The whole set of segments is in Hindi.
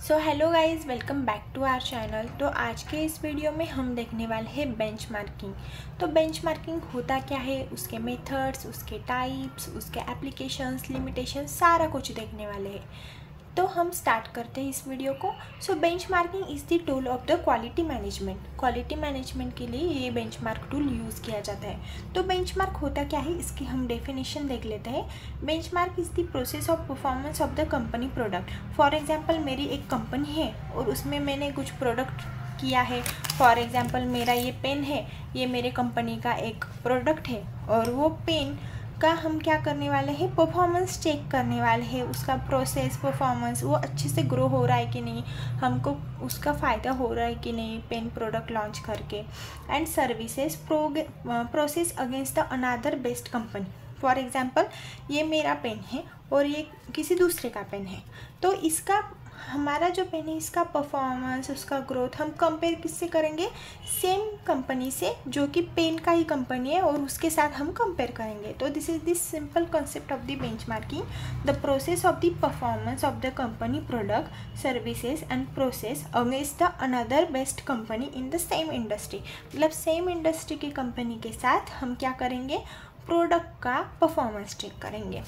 So hello guys welcome back to our channel तो आज के इस वीडियो में हम देखने वाले हैं बेंच मार्किंग तो बेंच मार्किंग होता क्या है? उसके मेथड्स उसके टाइप्स उसके एप्लीकेशंस लिमिटेशंस सारा कुछ देखने वाले हैं। तो हम स्टार्ट करते हैं इस वीडियो को। So benchmarking is the tool of the quality management quality management के लिए ये बेंच मार्क टूल यूज़ किया जाता है। तो बेंच मार्क होता क्या है? इसकी हम डेफिनेशन देख लेते हैं। Benchmark is the process of performance of the company product for example मेरी एक कंपनी है और उसमें मैंने कुछ प्रोडक्ट किया है। फॉर एग्ज़ाम्पल मेरा ये पेन है। ये मेरे कंपनी का एक प्रोडक्ट है और वो पेन का हम क्या करने वाले हैं? परफॉर्मेंस चेक करने वाले हैं। उसका प्रोसेस परफॉर्मेंस वो अच्छे से ग्रो हो रहा है कि नहीं? हमको उसका फ़ायदा हो रहा है कि नहीं? पेन प्रोडक्ट लॉन्च करके। And services process against the another best company for example ये मेरा पेन है और ये किसी दूसरे का पेन है। तो इसका हमारा जो है इसका परफॉर्मेंस उसका ग्रोथ हम कंपेयर किससे करेंगे? सेम कंपनी से, जो कि पेन का ही कंपनी है, और उसके साथ हम कंपेयर करेंगे। तो this is this simple concept of the benchmarking the process of the performance of the company product services and process against the another best company in the same industry मतलब सेम इंडस्ट्री की कंपनी के साथ हम क्या करेंगे? प्रोडक्ट का परफॉर्मेंस चेक करेंगे।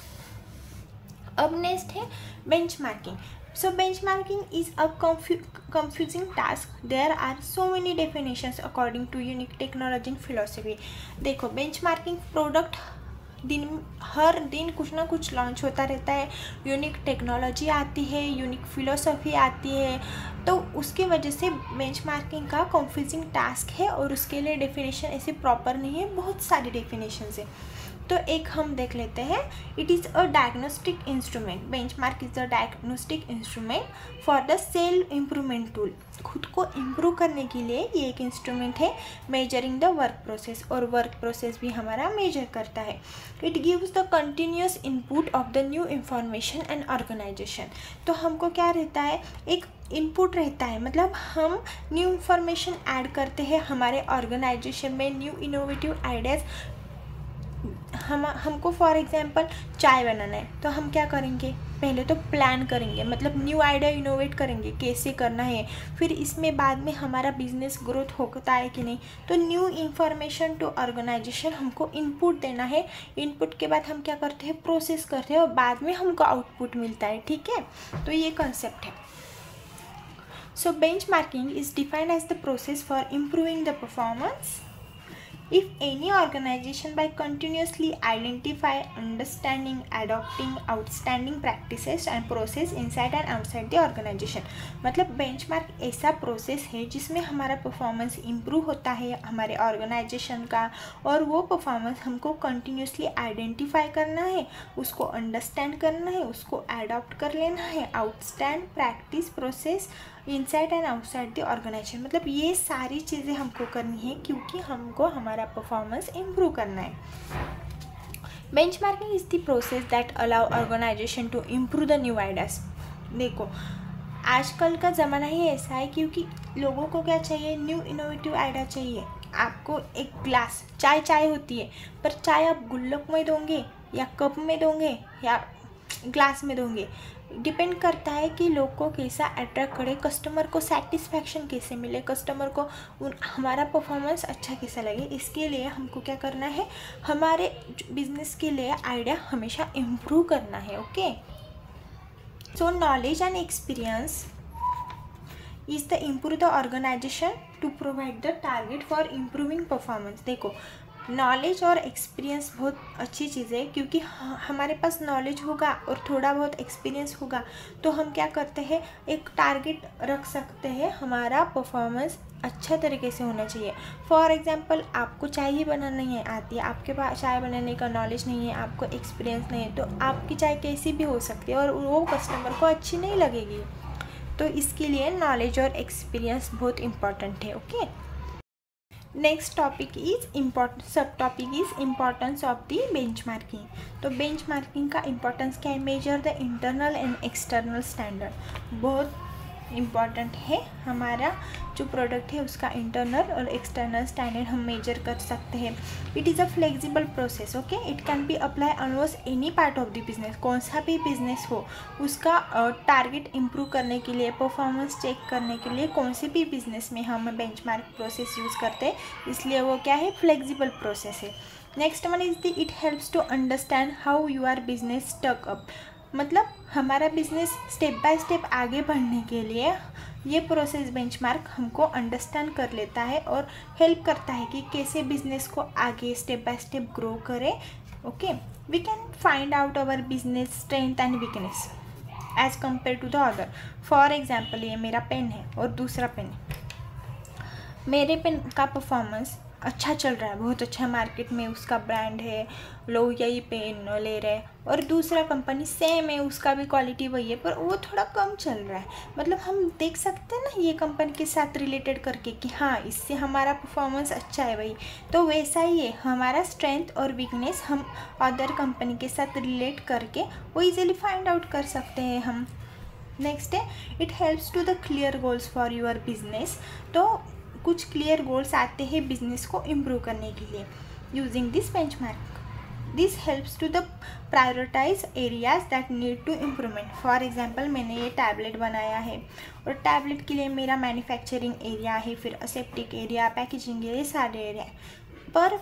अब नेक्स्ट है benchmarking so benchmarking is a confu confusing task there are so many definitions according to unique technology and philosophy देखो benchmarking product दिन हर दिन कुछ ना कुछ लॉन्च होता रहता है यूनिक टेक्नोलॉजी आती है यूनिक फिलोसफी आती है तो उसकी वजह से बेंचमार्किंग का कन्फ्यूजिंग टास्क है और उसके लिए डेफिनेशन ऐसे प्रॉपर नहीं है बहुत सारी डेफिनेशन है तो एक हम देख लेते हैं। It is a diagnostic instrument benchmark is a diagnostic instrument for the self improvement tool खुद को इम्प्रूव करने के लिए ये एक इंस्ट्रूमेंट है मेजरिंग द वर्क प्रोसेस और वर्क प्रोसेस भी हमारा मेजर करता है। It gives the continuous input of the new information and organization तो हमको क्या रहता है? एक इनपुट रहता है मतलब हम न्यू इन्फॉर्मेशन ऐड करते हैं हमारे ऑर्गेनाइजेशन में न्यू इनोवेटिव आइडियाज़ हम, हमको फॉर एग्ज़ाम्पल चाय बनाना है तो हम क्या करेंगे? पहले तो प्लान करेंगे मतलब न्यू आइडिया इनोवेट करेंगे, कैसे करना है, फिर इसमें बाद में हमारा बिज़नेस ग्रोथ होता है कि नहीं? तो न्यू इन्फॉर्मेशन टू ऑर्गेनाइजेशन हमको इनपुट देना है। इनपुट के बाद हम क्या करते हैं? प्रोसेस करते हैं और बाद में हमको आउटपुट मिलता है, ठीक है? तो ये कंसेप्ट है। So benchmarking is defined as the process for improving the performance if any organization by continuously identify understanding adopting outstanding practices and process inside and outside the organization मतलब बेंचमार्क ऐसा प्रोसेस है जिसमें हमारा परफॉर्मेंस इम्प्रूव होता है हमारे ऑर्गेनाइजेशन का और वो परफॉर्मेंस हमको कंटिन्यूसली आइडेंटिफाई करना है उसको अंडरस्टैंड करना है उसको एडॉप्ट कर लेना है outstand practice process inside and outside the organization मतलब ये सारी चीज़ें हमको करनी है क्योंकि हमको हमारा परफॉर्मेंस इम्प्रूव करना है। Benchmarking is the process that allow organization to improve the new ideas देखो, आजकल का ज़माना ही ऐसा है क्योंकि लोगों को क्या चाहिए? न्यू इनोवेटिव आइडिया चाहिए। आपको एक ग्लास चाय चाय होती है, पर चाय आप गुल्लक में दोगे या कप में दोगे या ग्लास में दोगे? डिपेंड करता है कि लोग को कैसा अट्रैक्ट करे कस्टमर को सेटिस्फैक्शन कैसे मिले कस्टमर को उन, हमारा परफॉर्मेंस अच्छा कैसा लगे। इसके लिए हमको क्या करना है, हमारे बिज़नेस के लिए आइडिया हमेशा इम्प्रूव करना है okay so knowledge and experience is the improve the organization to provide the target for improving performance देखो नॉलेज और एक्सपीरियंस बहुत अच्छी चीज़ है, क्योंकि हमारे पास नॉलेज होगा और थोड़ा बहुत एक्सपीरियंस होगा तो हम क्या करते हैं, एक टारगेट रख सकते हैं, हमारा परफॉर्मेंस अच्छा तरीके से होना चाहिए फॉर एग्ज़ाम्पल आपको चाय ही बनाना नहीं आती है, आपके पास चाय बनाने का नॉलेज नहीं है, आपको एक्सपीरियंस नहीं है तो आपकी चाय कैसी भी हो सकती है और वो कस्टमर को अच्छी नहीं लगेगी तो इसके लिए नॉलेज और एक्सपीरियंस बहुत इंपॉर्टेंट है okay okay? Next topic is import sub topic is importance of the benchmarking तो बेंच मार्किंग का इम्पोर्टेंस क्या है? Measure the internal and external standard बहुत इंपॉर्टेंट है। हमारा जो प्रोडक्ट है उसका इंटरनल और एक्सटर्नल स्टैंडर्ड हम मेजर कर सकते हैं। It is a flexible process okay it can be apply almost any part of the business कौन सा भी बिज़नेस हो उसका टारगेट uh, इम्प्रूव करने के लिए परफॉर्मेंस चेक करने के लिए कौन से भी बिज़नेस में हम बेंचमार्क प्रोसेस यूज़ करते हैं। इसलिए वो क्या है? फ्लेक्सिबल प्रोसेस है। Next one is the it helps to understand how you are business stuck up मतलब हमारा बिज़नेस स्टेप बाय स्टेप आगे बढ़ने के लिए ये प्रोसेस बेंचमार्क हमको अंडरस्टैंड कर लेता है और हेल्प करता है कि कैसे बिज़नेस को आगे स्टेप बाय स्टेप ग्रो करें okay we can find out our business strength and weakness as compare to the other for example ये मेरा पेन है और दूसरा पेन है। मेरे पेन का परफॉर्मेंस अच्छा चल रहा है, बहुत अच्छा मार्केट में उसका ब्रांड है, लोग यही पेन ले रहे हैं और दूसरा कंपनी सेम है, उसका भी क्वालिटी वही है, पर वो थोड़ा कम चल रहा है। मतलब हम देख सकते हैं ना ये कंपनी के साथ रिलेटेड करके कि हाँ इससे हमारा परफॉर्मेंस अच्छा है भाई। तो वैसा ही है, हमारा स्ट्रेंथ और वीकनेस हम अदर कंपनी के साथ रिलेट करके वो इजीली फाइंड आउट कर सकते हैं हम। नेक्स्ट है it helps to the clear goals for your business तो कुछ क्लियर गोल्स आते हैं बिज़नेस को इम्प्रूव करने के लिए। Using this benchmark this helps to the prioritize areas that need to improvement for example मैंने ये टैबलेट बनाया है और टैबलेट के लिए मेरा मैन्युफैक्चरिंग एरिया है, फिर असेप्टिक एरिया पैकेजिंग एरिया सारे एरिया पर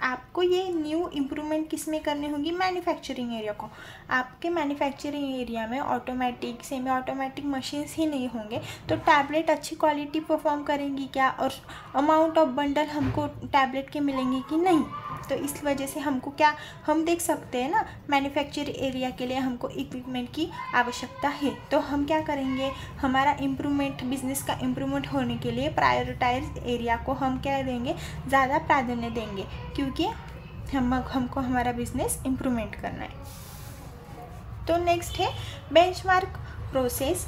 आपको ये न्यू इम्प्रूवमेंट किसमें करनी होगी? मैन्युफैक्चरिंग एरिया को। आपके मैन्युफैक्चरिंग एरिया में ऑटोमेटिक सेमी ऑटोमेटिक मशीन्स ही नहीं होंगे तो टैबलेट अच्छी क्वालिटी परफॉर्म करेंगी क्या? और अमाउंट ऑफ़ बंडल हमको टैबलेट के मिलेंगे कि नहीं? तो इस वजह से हमको क्या, हम देख सकते हैं ना मैन्युफैक्चर एरिया के लिए हमको इक्विपमेंट की आवश्यकता है। तो हम क्या करेंगे, हमारा इम्प्रूवमेंट बिज़नेस का इम्प्रूवमेंट होने के लिए प्रायोरिटाइज एरिया को हम क्या देंगे, ज़्यादा प्राधान्य देंगे, क्योंकि हम, हमको हमारा बिज़नेस इम्प्रूवमेंट करना है। तो नेक्स्ट है benchmark process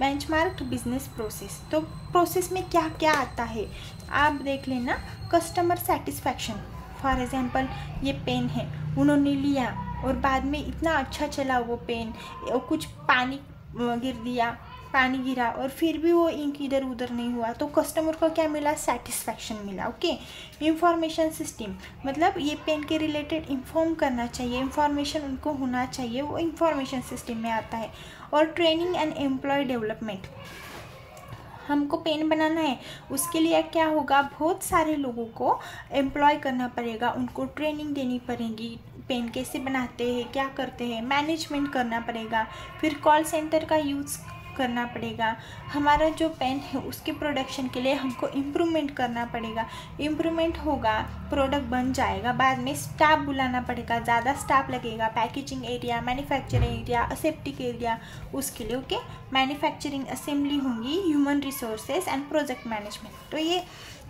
benchmark business process तो प्रोसेस में क्या क्या आता है, आप देख लेना कस्टमर सेटिस्फैक्शन फॉर एग्ज़ाम्पल, ये पेन है। उन्होंने लिया और बाद में इतना अच्छा चला वो पेन। और कुछ पानी गिर दिया, पानी गिरा और फिर भी वो इंक इधर उधर नहीं हुआ। तो कस्टमर को क्या मिला? सेटिस्फैक्शन मिला ओके इंफॉर्मेशन सिस्टम मतलब ये पेन के रिलेटेड इंफॉर्म करना चाहिए। इंफॉर्मेशन उनको होना चाहिए, वो इंफॉर्मेशन सिस्टम में आता है। और ट्रेनिंग एंड एम्प्लॉय डेवलपमेंट हमको पेन बनाना है, उसके लिए क्या होगा? बहुत सारे लोगों को एम्प्लॉय करना पड़ेगा, उनको ट्रेनिंग देनी पड़ेगी। पेन कैसे बनाते हैं, क्या करते हैं? मैनेजमेंट करना पड़ेगा। फिर कॉल सेंटर का यूज़ करना पड़ेगा। हमारा जो पेन है, उसके प्रोडक्शन के लिए हमको इम्प्रूवमेंट करना पड़ेगा। इम्प्रूवमेंट होगा प्रोडक्ट बन जाएगा, बाद में स्टाफ बुलाना पड़ेगा, ज़्यादा स्टाफ लगेगा packaging area manufacturing area aseptic area उसके लिए ओके मैन्युफैक्चरिंग असेंबली होंगी human resources and project management तो ये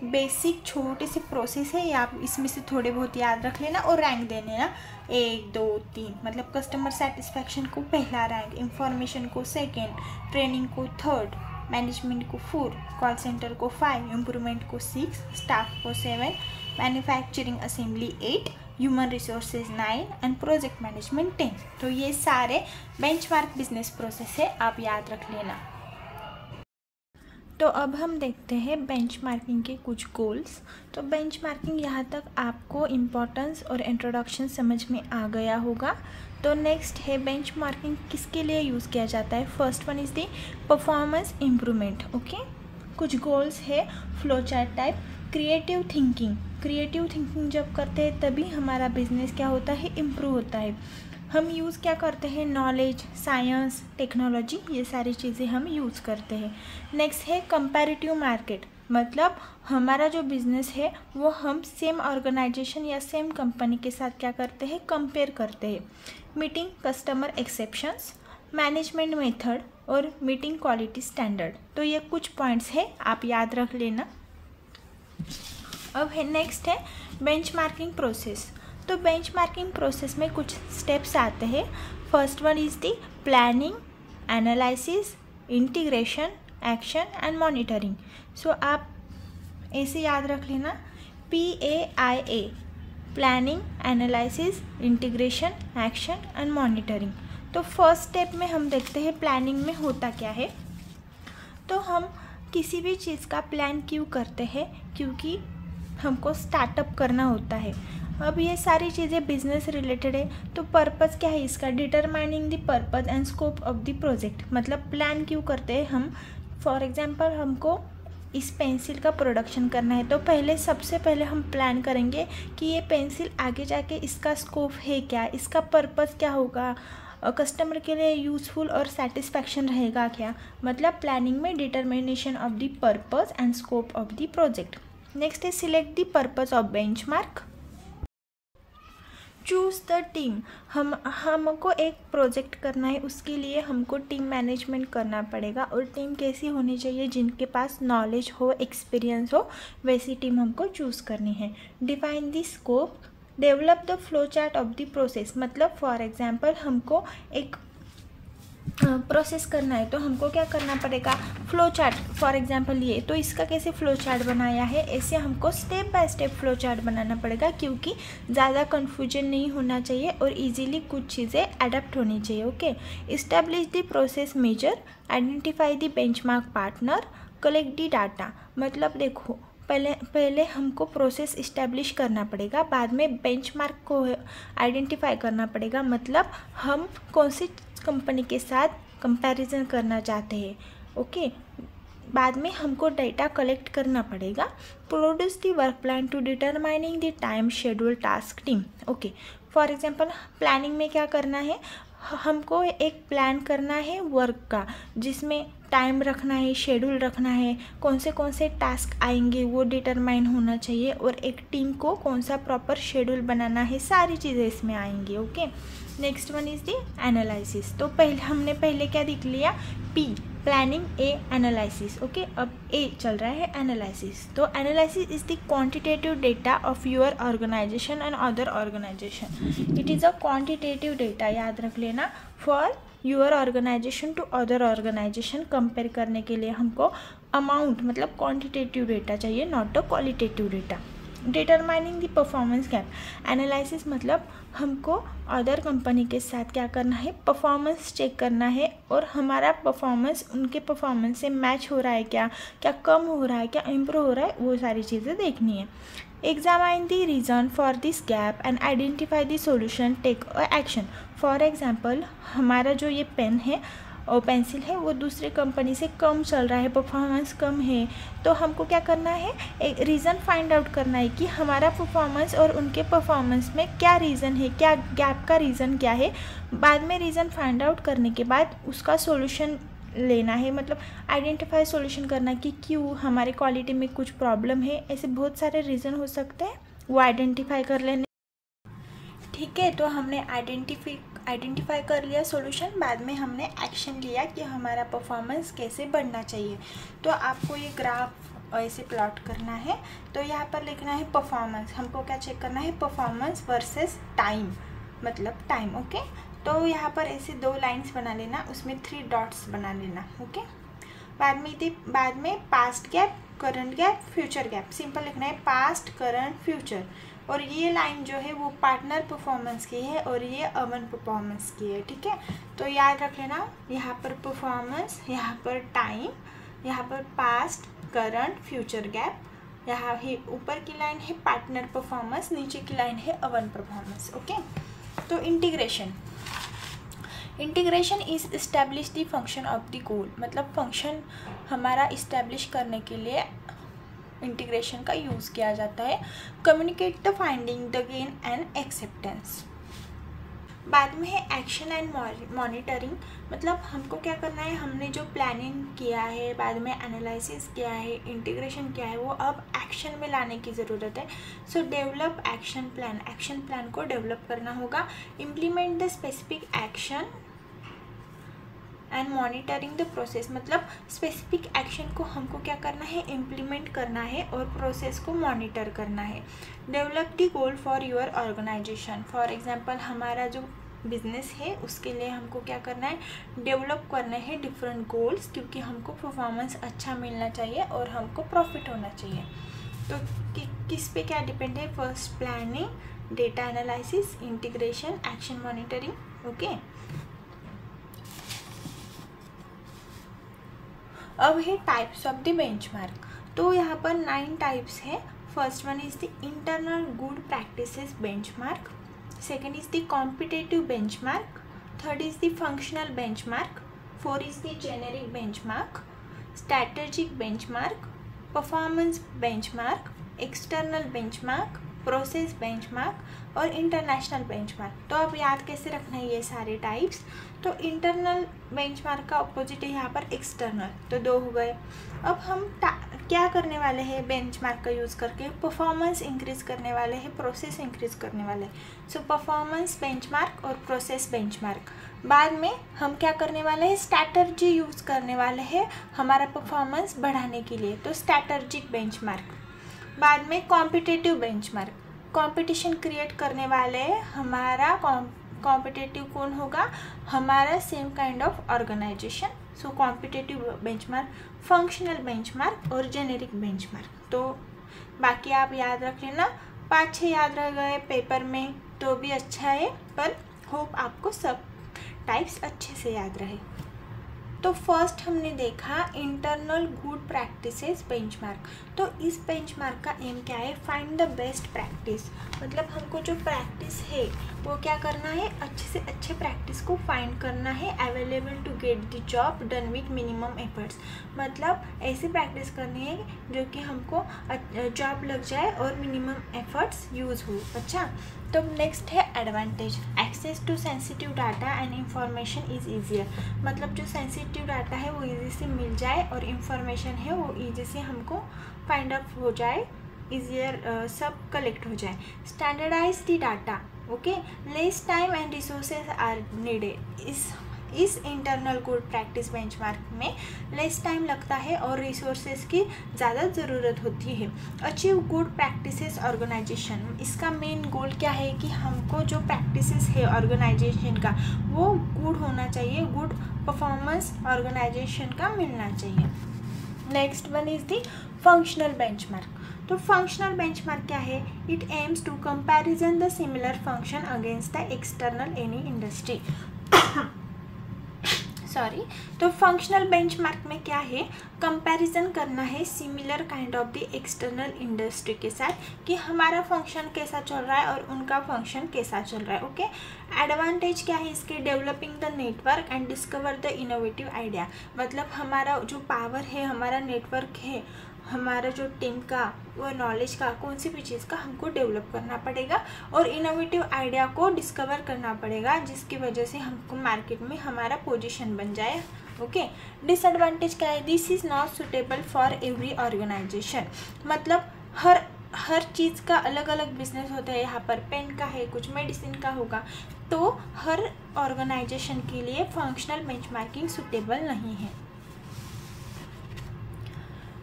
बेसिक छोटे से प्रोसेस है आप इसमें से थोड़े बहुत याद रख लेना और रैंक दे लेना। एक, दो, तीन मतलब कस्टमर सेटिस्फैक्शन को पहला रैंक इंफॉर्मेशन को सेकेंड ट्रेनिंग को थर्ड मैनेजमेंट को फोर कॉल सेंटर को फाइव इम्प्रूवमेंट को सिक्स स्टाफ को seven manufacturing assembly eight human resources nine and project management ten तो ये सारे बेंचमार्क बिज़नेस प्रोसेस है, आप याद रख लेना। तो अब हम देखते हैं बेंचमार्किंग के कुछ गोल्स तो बेंचमार्किंग यहाँ तक आपको इम्पोर्टेंस और इंट्रोडक्शन समझ में आ गया होगा. तो नेक्स्ट है बेंचमार्किंग किसके लिए यूज़ किया जाता है? First one is the performance improvement okay कुछ गोल्स है flow chart type creative thinking creative thinking जब करते हैं तभी हमारा बिज़नेस क्या होता है? इम्प्रूव होता है. हम यूज़ क्या करते हैं? नॉलेज साइंस टेक्नोलॉजी ये सारी चीज़ें हम यूज़ करते हैं। नेक्स्ट है कंपैरेटिव मार्केट मतलब हमारा जो बिज़नेस है, वो हम सेम ऑर्गेनाइजेशन या सेम कंपनी के साथ क्या करते हैं? कंपेयर करते हैं। Meeting customer exceptions management method और मीटिंग क्वालिटी स्टैंडर्ड तो ये कुछ पॉइंट्स है, आप याद रख लेना। अब है नेक्स्ट है बेंचमार्किंग प्रोसेस तो बेंचमार्किंग प्रोसेस में कुछ स्टेप्स आते हैं। First one is the planning analysis integration action and monitoring so आप ऐसे याद रख लेना। P A I A planning analysis integration action and monitoring तो फ़र्स्ट स्टेप में हम देखते हैं प्लानिंग में होता क्या है। तो हम किसी भी चीज़ का प्लान क्यों करते हैं? क्योंकि हमको स्टार्टअप करना होता है। अब ये सारी चीज़ें बिज़नेस रिलेटेड है तो पर्पज़ क्या है इसका? Determining the purpose and scope of the project मतलब प्लान क्यों करते हैं हम? फॉर एग्जांपल हमको इस पेंसिल का प्रोडक्शन करना है तो पहले, सबसे पहले हम प्लान करेंगे कि ये पेंसिल आगे जाके इसका स्कोप है क्या? इसका पर्पज़ क्या होगा? कस्टमर के लिए यूज़फुल और सेटिस्फैक्शन रहेगा क्या? मतलब प्लानिंग में determination of the purpose and scope of the project next है select the purpose of benchmark choose the team हम, हमको एक प्रोजेक्ट करना है, उसके लिए हमको टीम मैनेजमेंट करना पड़ेगा और टीम कैसी होनी चाहिए जिनके पास नॉलेज हो एक्सपीरियंस हो, वैसी टीम हमको चूज़ करनी है। Define the scope develop the flow chart of the process मतलब फॉर एग्जांपल हमको एक प्रोसेस करना है तो हमको क्या करना पड़ेगा? फ्लो चार्ट फॉर एग्जांपल ये तो इसका कैसे फ्लो चार्ट बनाया है? ऐसे हमको step by step flow chart बनाना पड़ेगा, क्योंकि ज़्यादा कन्फ्यूज़न नहीं होना चाहिए और इजीली कुछ चीज़ें अडेप्ट होनी चाहिए okay establish the process measure identify the benchmark partner collect the data मतलब देखो, पहले पहले हमको प्रोसेस इस्टेब्लिश करना पड़ेगा, बाद में बेंचमार्क को आइडेंटिफाई करना पड़ेगा मतलब हम कौन सी कंपनी के साथ कंपैरिजन करना चाहते हैं ओके बाद में हमको डेटा कलेक्ट करना पड़ेगा। Produce the work plan to determining the time schedule task team okay for example planning में क्या करना है? हमको एक प्लान करना है वर्क का, जिसमें टाइम रखना है शेड्यूल रखना है, कौन से कौन से टास्क आएँगे, वो डिटरमाइन होना चाहिए और एक टीम को कौन सा प्रॉपर शेड्यूल बनाना है, सारी चीज़ें इसमें आएँगी okay next one is the analysis तो पहले, हमने पहले क्या देख लिया? P planning A analysis okay अब ए चल रहा है एनालिसिस तो analysis is the quantitative data of your organization and other organization it is a quantitative data याद रख लेना. For your organization to other organization compare करने के लिए हमको अमाउंट मतलब क्वांटिटेटिव डेटा चाहिए not a qualitative data determining the performance gap analysis मतलब हमको अदर कंपनी के साथ क्या करना है? परफॉर्मेंस चेक करना है और हमारा परफॉर्मेंस उनके परफॉर्मेंस से मैच हो रहा है क्या? क्या कम हो रहा है? क्या इम्प्रूव हो रहा है? वो सारी चीज़ें देखनी है। The reason for this gap and identify the solution take action for example हमारा जो ये पेन है और पेंसिल है, वो दूसरे कंपनी से कम चल रहा है परफॉर्मेंस कम है। तो हमको क्या करना है? एक रीज़न फाइंड आउट करना है कि हमारा परफॉर्मेंस और उनके परफॉर्मेंस में क्या रीज़न है, क्या गैप का रीज़न क्या है। बाद में रीज़न फाइंड आउट करने के बाद उसका सोल्यूशन लेना है। मतलब आइडेंटिफाई सॉल्यूशन करना कि क्यों हमारे क्वालिटी में कुछ प्रॉब्लम है। ऐसे बहुत सारे रीज़न हो सकते हैं, वो आइडेंटिफाई कर लेने। ठीक है तो हमने आइडेंटिफाई आइडेंटिफाई कर लिया सॉल्यूशन बाद में हमने एक्शन लिया कि हमारा परफॉर्मेंस कैसे बढ़ना चाहिए। तो आपको ये ग्राफ ऐसे प्लॉट करना है। तो यहाँ पर लिखना है परफॉर्मेंस हमको क्या चेक करना है? परफॉर्मेंस वर्सेस टाइम मतलब टाइम ओके तो यहाँ पर ऐसे दो लाइंस बना लेना, उसमें थ्री डॉट्स बना लेना ओके बाद में थी बाद में past gap current gap future gap simple लिखना है पास्ट करंट फ्यूचर और ये लाइन जो है वो पार्टनर परफॉर्मेंस की है और ये अमन परफॉर्मेंस की है, ठीक है? तो याद रख लेना, यहाँ पर परफॉर्मेंस यहाँ पर टाइम यहाँ पर पास्ट करंट फ्यूचर गैप यहाँ ही ऊपर की लाइन है पार्टनर परफॉर्मेंस नीचे की लाइन है अवन परफॉर्मेंस ओके तो integration integration is establish the function of the goal मतलब फ़ंक्शन हमारा इस्टेब्लिश करने के लिए इंटीग्रेशन का यूज़ किया जाता है. Communicate the finding the gain and acceptance बाद में है एक्शन एंड मॉनिटरिंग मतलब हमको क्या करना है? हमने जो प्लानिंग किया है, बाद में एनालिसिस किया है इंटीग्रेशन किया है, वो अब एक्शन में लाने की ज़रूरत है. So develop action plan action plan को डेवलप करना होगा. Implement the specific action and monitoring the process मतलब स्पेसिफिक एक्शन को हमको क्या करना है? इम्प्लीमेंट करना है और प्रोसेस को मॉनिटर करना है. Develop the goal for your organization for example हमारा जो बिज़नेस है उसके लिए हमको क्या करना है? डेवलप करना है डिफरेंट गोल्स क्योंकि हमको परफॉर्मेंस अच्छा मिलना चाहिए और हमको प्रॉफिट होना चाहिए. तो कि, किस पे क्या डिपेंड है? First planning data analysis integration action monitoring okay अब है टाइप्स ऑफ़ द बेंचमार्क तो यहाँ पर नाइन टाइप्स है. First one is the internal good practices benchmark second is the competitive benchmark third is the functional benchmark four is the generic benchmark strategic benchmark performance benchmark external benchmark process benchmark और इंटरनेशनल बेंचमार्क तो अब याद कैसे रखना है ये सारे टाइप्स तो इंटरनल बेंचमार्क का अपोजिट है यहाँ पर एक्सटर्नल तो दो हो गए. अब हम क्या करने वाले हैं बेंचमार्क का यूज़ करके? परफॉर्मेंस इंक्रीज करने वाले हैं प्रोसेस इंक्रीज करने वाले हैं. सो परफॉर्मेंस बेंचमार्क और प्रोसेस बेंचमार्क बाद में हम क्या करने वाले हैं? स्ट्रैटर्जी यूज़ करने वाले हैं हमारा परफॉर्मेंस बढ़ाने के लिए. तो स्ट्रैटर्जिक बेंचमार्क बाद में कॉम्पिटेटिव बेंचमार्क कंपटीशन क्रिएट करने वाले हमारा कॉम्पिटेटिव कौन होगा? हमारा same kind of organization so competitive benchmark functional benchmark और जेनेरिक बेंचमार्क तो बाकी आप याद रख लेना। पाँच छः याद रह गए पेपर में तो भी अच्छा है, पर होप आपको सब टाइप्स अच्छे से याद रहे। तो फ़र्स्ट हमने देखा इंटरनल गुड प्रैक्टिसेस बेंचमार्क तो इस बेंचमार्क का एम क्या है? फाइंड द बेस्ट प्रैक्टिस मतलब हमको जो प्रैक्टिस है, वो क्या करना है? अच्छे से अच्छे प्रैक्टिस को फाइंड करना है available to get the job done with minimum efforts मतलब ऐसी प्रैक्टिस करनी है जो कि हमको जॉब लग जाए और मिनिमम एफर्ट्स यूज़ हो। अच्छा? तो नेक्स्ट है advantage access to sensitive data and information is easier मतलब जो सेंसिटिव डाटा है वो ईजी से मिल जाए और इंफॉर्मेशन है वो ईजी से हमको फाइंड अप हो जाए ईजियर सब कलेक्ट हो जाए. Standardise data okay less time and resources are needed is is internal good practice benchmark में लेस टाइम लगता है और रिसोर्सेज की ज़्यादा ज़रूरत होती है। अचीव गुड प्रैक्टिसेस ऑर्गेनाइजेशन इसका मेन गोल क्या है कि हमको जो प्रैक्टिसेस है ऑर्गेनाइजेशन का, वो गुड होना चाहिए गुड परफॉर्मेंस ऑर्गेनाइजेशन का मिलना चाहिए। Next one is the functional benchmark तो फंक्शनल बेंचमार्क क्या है? It aims to comparison the similar function against the external any industry sorry तो फंक्शनल बेंचमार्क में क्या है? कंपैरिजन करना है similar kind of the external industry के साथ कि हमारा फ़ंक्शन कैसा चल रहा है और उनका फ़ंक्शन कैसा चल रहा है ओके एडवांटेज क्या है इसके? Developing the network and discover the innovative idea मतलब हमारा जो पावर है, हमारा नेटवर्क है हमारा जो टीम का, वो नॉलेज का, कौन सी भी चीज़ का हमको डेवलप करना पड़ेगा और इनोवेटिव आइडिया को डिस्कवर करना पड़ेगा, जिसकी वजह से हमको मार्केट में हमारा पोजीशन बन जाए। ओके डिसएडवांटेज क्या है? This is not suitable for every organisation मतलब हर हर चीज़ का अलग अलग बिज़नेस होता है। यहाँ पर पेन का है, कुछ मेडिसिन का होगा। तो हर ऑर्गेनाइजेशन के लिए फंक्शनल बेंचमार्किंग सुटेबल नहीं है।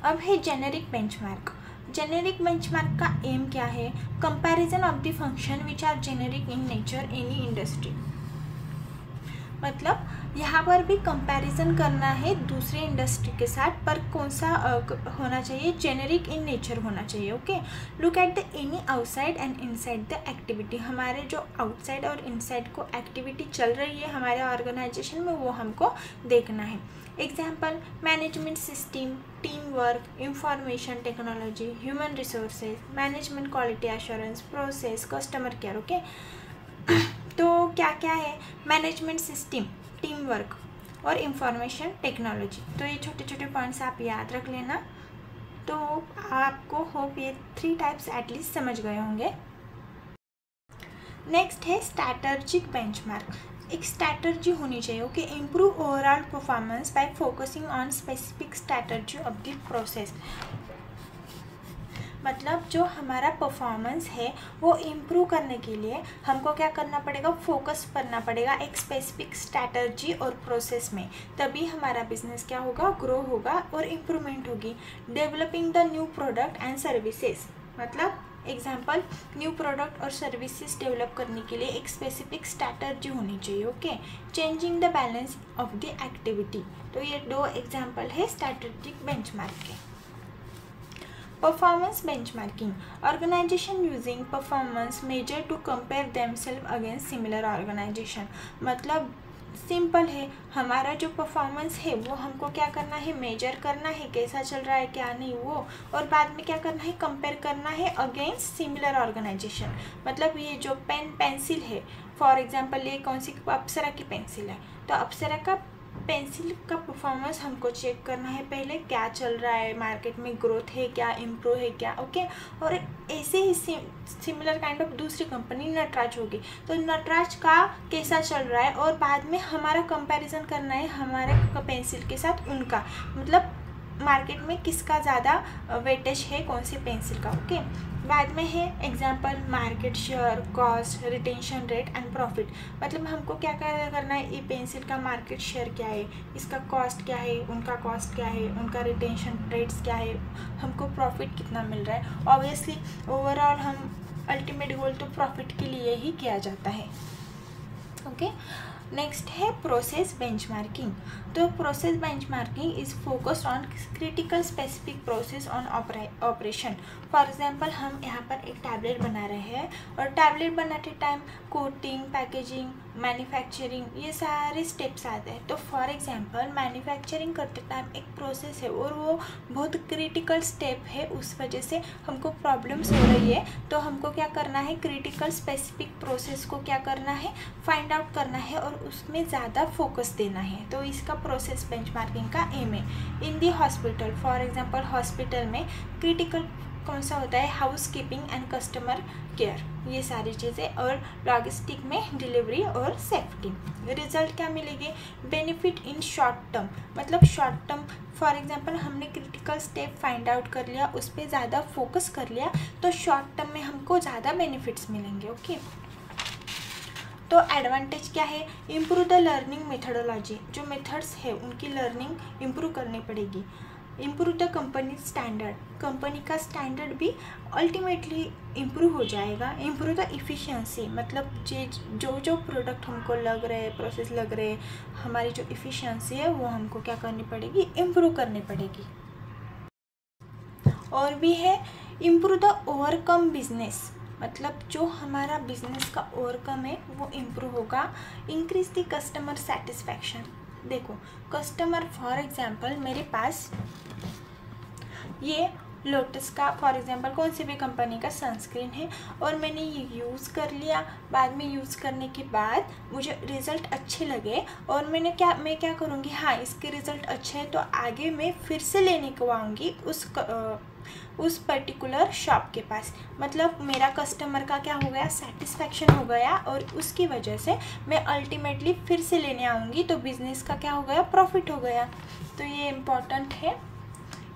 अब है जेनेरिक बेंचमार्क जेनेरिक बेंचमार्क का एम क्या है? Comparison of the function which are generic in nature any industry मतलब यहाँ पर भी कंपैरिजन करना है दूसरे इंडस्ट्री के साथ, पर कौन सा होना चाहिए? जेनेरिक इन नेचर होना चाहिए okay look at the any outside and inside the activity हमारे जो आउटसाइड और इनसाइड को एक्टिविटी चल रही है हमारे ऑर्गेनाइजेशन में, वो हमको देखना है। Example management system team work information technology human resources management quality assurance process customer care okay तो क्या क्या है? मैनेजमेंट सिस्टम टीम वर्क और इंफॉर्मेशन टेक्नोलॉजी तो ये छोटे छोटे पॉइंट्स आप याद रख लेना। तो आपको होप ये थ्री टाइप्स एटलीस्ट समझ गए होंगे। नेक्स्ट है स्ट्रैटर्जिक बेंचमार्क एक स्ट्रैटर्जी होनी चाहिए okay improve overall performance by focusing on specific strategy of the process मतलब जो हमारा परफॉर्मेंस है, वो इम्प्रूव करने के लिए हमको क्या करना पड़ेगा? फोकस करना पड़ेगा एक स्पेसिफिक स्ट्रैटर्जी और प्रोसेस में। तभी हमारा बिज़नेस क्या होगा? ग्रो होगा और इम्प्रूवमेंट होगी। Developing the new product and services मतलब एग्ज़ाम्पल न्यू प्रोडक्ट और सर्विसेज़ डेवलप करने के लिए एक स्पेसिफिक स्ट्रैटर्जी होनी चाहिए okay changing the balance of the activity तो ये दो एग्ज़ाम्पल है स्ट्रैटेजिक बेंच के performance benchmarking organisation using performance measure to compare them self against similar organisation मतलब सिंपल है। हमारा जो परफॉर्मेंस है, वो हमको क्या करना है? मेजर करना है, कैसा चल रहा है, क्या नहीं वो। और बाद में क्या करना है? कंपेयर करना है अगेंस्ट सिमिलर ऑर्गेनाइजेशन मतलब ये जो पेन पेंसिल है फॉर एग्जांपल ये कौन सी, अप्सरा की पेंसिल है। तो अप्सरा का पेंसिल का परफॉर्मेंस हमको चेक करना है पहले, क्या चल रहा है मार्केट में ग्रोथ है क्या इम्प्रूव है क्या ओके और ऐसे ही सिमिलर काइंड ऑफ़ दूसरी कंपनी नटराज होगी। तो नटराज का कैसा चल रहा है और बाद में हमारा कंपैरिजन करना है हमारे पेंसिल के साथ उनका। मतलब मार्केट में किसका ज़्यादा वेटेज है कौन सी पेंसिल का ओके बाद में है example market share cost retention rate and profit मतलब हमको क्या क्या करना है? ये पेंसिल का मार्केट शेयर क्या है? इसका कॉस्ट क्या है? उनका कॉस्ट क्या है? उनका रिटेंशन रेट्स क्या है? हमको प्रॉफिट कितना मिल रहा है? ऑब्वियसली ओवरऑल हम अल्टीमेट गोल तो प्रॉफिट के लिए ही किया जाता है। Okay okay? नेक्स्ट है प्रोसेस बेंचमार्किंग तो process benchmarking is focused on critical specific process on operation for example हम यहाँ पर एक टैबलेट बना रहे हैं और टैबलेट बनाते टाइम कोटिंग पैकेजिंग मैन्युफैक्चरिंग ये सारे स्टेप्स आते हैं। तो फॉर एग्जांपल मैन्युफैक्चरिंग करते टाइम एक प्रोसेस है और वो बहुत क्रिटिकल स्टेप है, उस वजह से हमको प्रॉब्लम्स हो रही है। तो हमको क्या करना है? क्रिटिकल स्पेसिफिक प्रोसेस को क्या करना है? फाइंड आउट करना है और उसमें ज़्यादा फोकस देना है। तो इसका प्रोसेस बेंचमार्किंग का एम है। In the hospital for example hospital में क्रिटिकल कौन सा होता है? Housekeeping and customer care ये सारी चीज़ें और लॉजिस्टिक में डिलीवरी और सेफ्टी रिज़ल्ट क्या मिलेगी? बेनिफिट इन शॉर्ट टर्म मतलब शॉर्ट टर्म फॉर एग्जांपल हमने क्रिटिकल स्टेप फाइंड आउट कर लिया, उस पर ज़्यादा फोकस कर लिया तो शॉर्ट टर्म में हमको ज़्यादा बेनिफिट्स मिलेंगे ओके okay? तो एडवांटेज क्या है? इम्प्रूव द लर्निंग मेथडोलॉजी जो मेथड्स है, उनकी लर्निंग इम्प्रूव करनी पड़ेगी. Improve the company standard. Company का स्टैंडर्ड भी अल्टीमेटली इम्प्रूव हो जाएगा इम्प्रूव द इफ़िशियंसी मतलब जे, जो जो प्रोडक्ट हमको लग रहे प्रोसेस लग रहे, हमारी जो इफ़िशियंसी है, वो हमको क्या करनी पड़ेगी? इम्प्रूव करनी पड़ेगी। और भी है इम्प्रूव द ओवरकम बिज़नेस मतलब जो हमारा बिज़नेस का ओवरकम है, वो इम्प्रूव होगा। इंक्रीज द कस्टमर सेटिस्फैक्शन देखो कस्टमर फॉर एग्ज़ाम्पल मेरे पास ये लोटस का फॉर एग्जांपल कौन सी भी कंपनी का सनस्क्रीन है और मैंने ये यूज़ कर लिया। बाद में यूज़ करने के बाद मुझे रिज़ल्ट अच्छे लगे और मैंने क्या मैं क्या करूँगी? हाँ इसके रिज़ल्ट अच्छे हैं तो आगे मैं फिर से लेने को आऊँगी उस क, उस पर्टिकुलर शॉप के पास। मतलब मेरा कस्टमर का क्या हो गया? सेटिस्फैक्शन हो गया और उसकी वजह से मैं अल्टीमेटली फिर से लेने आऊँगी तो बिज़नेस का क्या हो गया? प्रॉफिट हो गया। तो ये इंपॉर्टेंट है।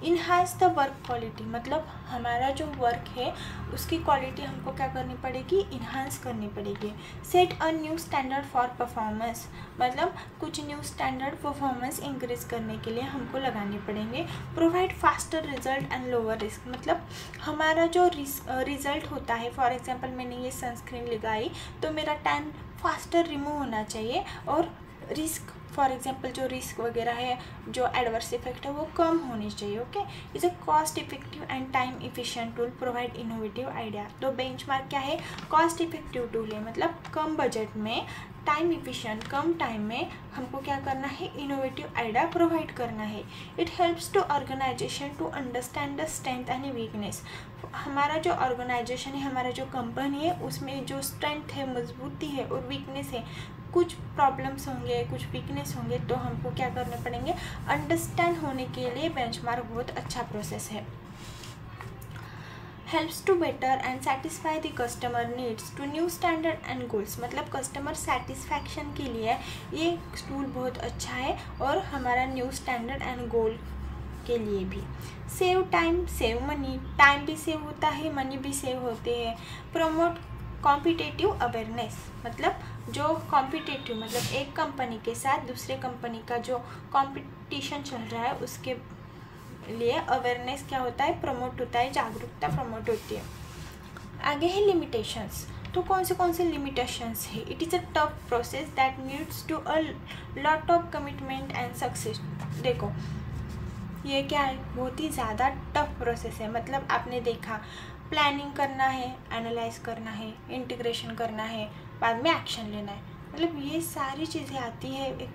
इन्हांस द वर्क क्वालिटी मतलब हमारा जो वर्क है, उसकी क्वालिटी हमको क्या करनी पड़ेगी? इन्हांस करनी पड़ेगी। Set a new standard for performance मतलब कुछ न्यू स्टैंडर्ड परफॉर्मेंस इंक्रीज करने के लिए हमको लगाने पड़ेंगे। Provide faster result and lower risk मतलब हमारा जो रिज़ल्ट होता है फॉर एग्ज़ाम्पल मैंने ये सनस्क्रीन लगाई तो मेरा टाइम फास्टर रिमूव होना चाहिए और रिस्क फॉर एग्ज़ाम्पल जो रिस्क वगैरह है, जो एडवर्स इफ़ेक्ट है, वो कम होनी चाहिए okay is a cost effective and time efficient tool provide innovative idea तो बेंचमार्क क्या है? कॉस्ट इफ़ेक्टिव टूल है मतलब कम बजट में टाइम इफिशियंट कम टाइम में हमको क्या करना है? इनोवेटिव आइडिया प्रोवाइड करना है। It helps to organisation to understand the strength and weakness हमारा जो ऑर्गेनाइजेशन है, हमारा जो कंपनी है, उसमें जो स्ट्रेंथ है, मजबूती है और वीकनेस है कुछ प्रॉब्लम्स होंगे, कुछ वीकनेस होंगे तो हमको क्या करने पड़ेंगे? अंडरस्टैंड होने के लिए बेंचमार्क बहुत अच्छा प्रोसेस है। Helps to better and satisfy the customer needs to new standard and goals मतलब कस्टमर सेटिस्फैक्शन के लिए ये टूल बहुत अच्छा है और हमारा न्यू स्टैंडर्ड एंड गोल के लिए भी। Save time save money time भी सेव होता है मनी भी सेव होते हैं। प्रमोट कॉम्पिटेटिव अवेयरनेस मतलब जो कॉम्पिटेटिव मतलब एक कंपनी के साथ दूसरे कंपनी का जो कंपटीशन चल रहा है, उसके लिए अवेयरनेस क्या होता है? प्रमोट होता है, जागरूकता प्रमोट होती है। आगे है लिमिटेशंस तो कौन से कौन से लिमिटेशंस है? It is a tough process that needs to a lot of commitment and success देखो, ये क्या है? बहुत ही ज़्यादा टफ प्रोसेस है। मतलब आपने देखा प्लानिंग करना है एनालाइज करना है इंटीग्रेशन करना है बाद में एक्शन लेना है। मतलब ये सारी चीज़ें आती है, एक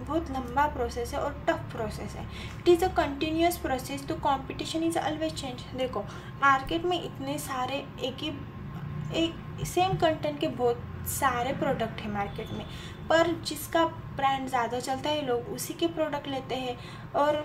बहुत लंबा प्रोसेस है और टफ प्रोसेस है। It is a continuous process तो कंपटीशन इज़ ऑलवेज चेंज देखो मार्केट में इतने सारे एक ही, एक सेम कंटेंट के बहुत सारे प्रोडक्ट हैं मार्केट में। पर जिसका ब्रांड ज़्यादा चलता है, लोग उसी के प्रोडक्ट लेते हैं और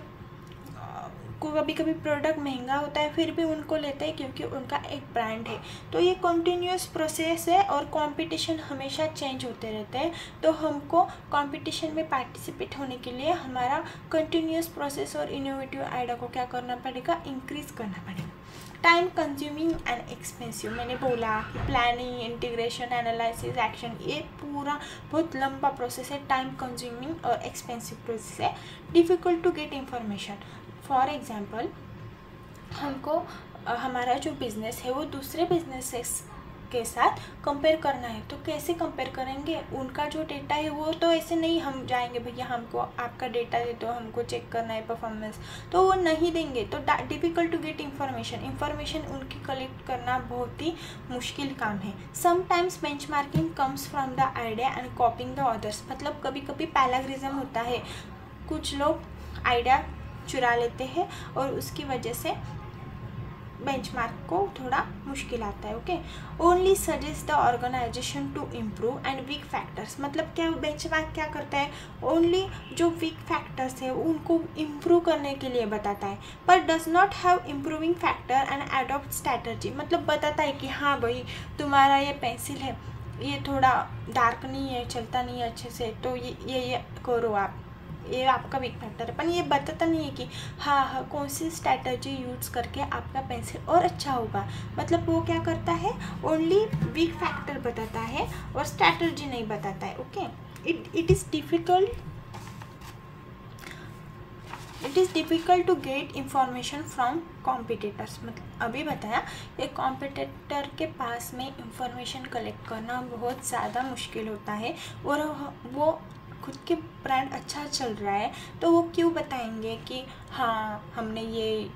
कभी कभी प्रोडक्ट महँगा होता है, फिर भी उनको लेते हैं क्योंकि उनका एक ब्रांड है। तो ये कंटिन्यूस प्रोसेस है और कंपटीशन हमेशा चेंज होते रहते हैं। तो हमको कंपटीशन में पार्टिसिपेट होने के लिए हमारा कंटिन्यूस प्रोसेस और इनोवेटिव आइडिया को क्या करना पड़ेगा? इंक्रीज़ करना पड़ेगा। टाइम कंज्यूमिंग एंड एक्सपेंसिव मैंने बोला कि प्लानिंग इंटीग्रेशन एनालिसिस एक्शन ये पूरा बहुत लंबा प्रोसेस है। टाइम कंज्यूमिंग और एक्सपेंसिव प्रोसेस है। Difficult to get information for example हमको हमारा जो बिज़नेस है वो दूसरे बिजनेसेस के साथ कंपेयर करना है। तो कैसे कंपेयर करेंगे? उनका जो डेटा है वो तो ऐसे नहीं हम जाएँगे, भैया, हमको आपका डेटा दे दो, हमको चेक करना है परफॉर्मेंस तो वो नहीं देंगे। तो difficult to get information information उनकी कलेक्ट करना बहुत ही मुश्किल काम है। Sometimes benchmarking comes from the idea and copying the others मतलब कभी कभी पैलाग्रिज्म होता है। कुछ लोग आइडिया चुरा लेते हैं और उसकी वजह से बेंचमार्क को थोड़ा मुश्किल आता है okay only suggest the organisation to improve and weak factors मतलब क्या बेंचमार्क क्या करता है? ओनली जो वीक फैक्टर्स है, उनको इम्प्रूव करने के लिए बताता है। पर does not have improving factor and adopt strategy मतलब बताता है कि हाँ भाई, तुम्हारा ये पेंसिल है, ये थोड़ा डार्क नहीं है, चलता नहीं है अच्छे से तो ये ये ये करो आप। ये आपका वीक फैक्टर है। पर ये बताता नहीं है कि हाँ हाँ कौन सी स्ट्रैटर्जी यूज़ करके आपका पेंसिल और अच्छा होगा। मतलब वो क्या करता है? ओनली वीक फैक्टर बताता है और स्ट्रैटर्जी नहीं बताता है okay it it is difficult it is difficult to get information from competitors मतलब अभी बताया कि कॉम्पिटिटर के पास में इंफॉर्मेशन कलेक्ट करना बहुत ज़्यादा मुश्किल होता है और वो खुद के ब्रांड अच्छा चल रहा है तो वो क्यों बताएँगे कि हाँ हमने ये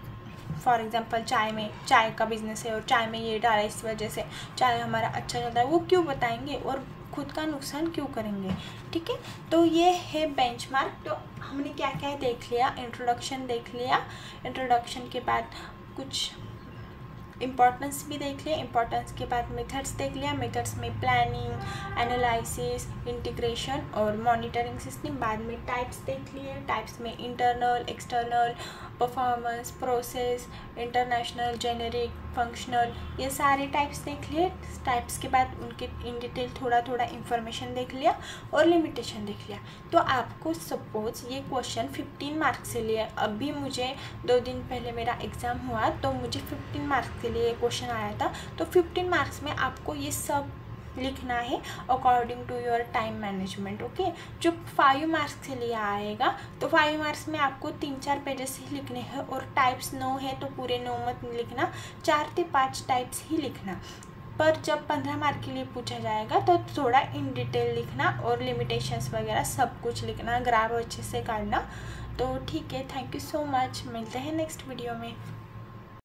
फॉर एग्ज़ाम्पल चाय में, चाय का बिज़नेस है और चाय में ये डाला इस वजह से, चाय हमारा अच्छा चल रहा है, वो क्यों बताएँगे और खुद का नुकसान क्यों करेंगे? ठीक है? तो ये है बेंचमार्क तो हमने क्या क्या देख लिया इंट्रोडक्शन देख लिया इंट्रोडक्शन के बाद कुछ इम्पोर्टेंस भी देख लिया इम्पोर्टेंस के बाद मेथड्स देख लिया मेथड्स में प्लानिंग एनालिसिस इंटीग्रेशन और मॉनिटरिंग सिस्टम बाद में टाइप्स देख लिए टाइप्स में internal external performance process international generic functional ये सारे टाइप्स देख लिए। टाइप्स के बाद उनके इन डिटेल थोड़ा थोड़ा इन्फॉर्मेशन देख लिया और लिमिटेशन देख लिया। तो आपको सपोज़ ये क्वेश्चन 15 मार्क्स से लिए। अभी मुझे दो दिन पहले मेरा एग्ज़ाम हुआ तो मुझे 15 मार्क्स के लिए ये क्वेश्चन आया था। तो 15 मार्क्स में आपको ये सब लिखना है according to your time management okay जो फाइव मार्क्स के लिए आएगा तो फाइव मार्क्स में आपको तीन चार पेजेस ही लिखने हैं और टाइप्स नौ है तो पूरे नौ मत लिखना, चार से पाँच टाइप्स ही लिखना। पर जब पंद्रह मार्क के लिए पूछा जाएगा तो थोड़ा इन डिटेल लिखना और लिमिटेशंस वगैरह सब कुछ लिखना ग्राफ अच्छे से काटना। तो ठीक है थैंक यू सो मच मिलते हैं नेक्स्ट वीडियो में।